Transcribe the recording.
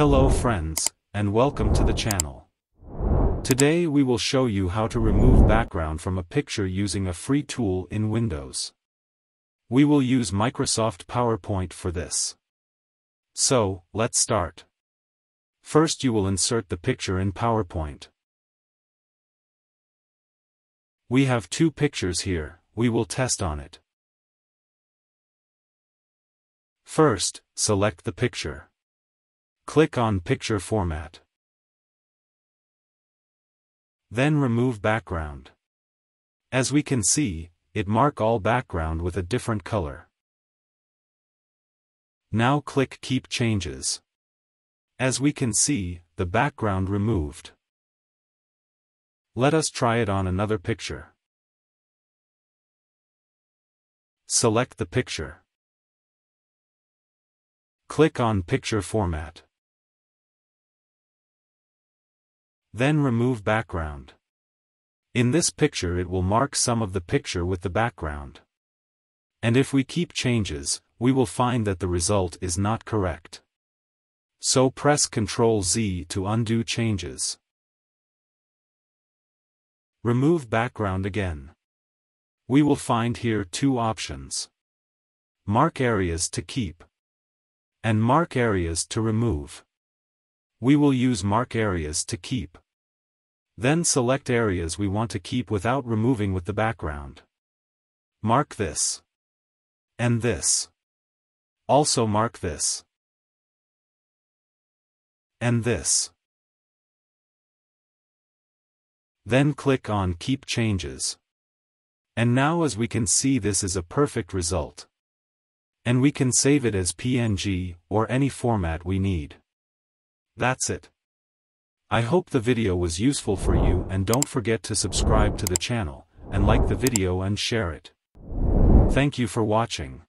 Hello friends, and welcome to the channel. Today we will show you how to remove background from a picture using a free tool in Windows. We will use Microsoft PowerPoint for this. So, let's start. First you will insert the picture in PowerPoint. We have two pictures here, we will test on it. First, select the picture. Click on Picture Format. Then remove background. As we can see, it mark all background with a different color. Now click Keep Changes. As we can see, the background removed. Let us try it on another picture. Select the picture. Click on Picture Format. Then remove background. In this picture it will mark some of the picture with the background. And if we keep changes, we will find that the result is not correct. So press Ctrl Z to undo changes. Remove background again. We will find here two options. Mark areas to keep and mark areas to remove. We will use mark areas to keep. Then select areas we want to keep without removing with the background. Mark this. And this. Also mark this. And this. Then click on Keep Changes. And now as we can see this is a perfect result. And we can save it as PNG, or any format we need. That's it. I hope the video was useful for you and don't forget to subscribe to the channel, and like the video and share it. Thank you for watching.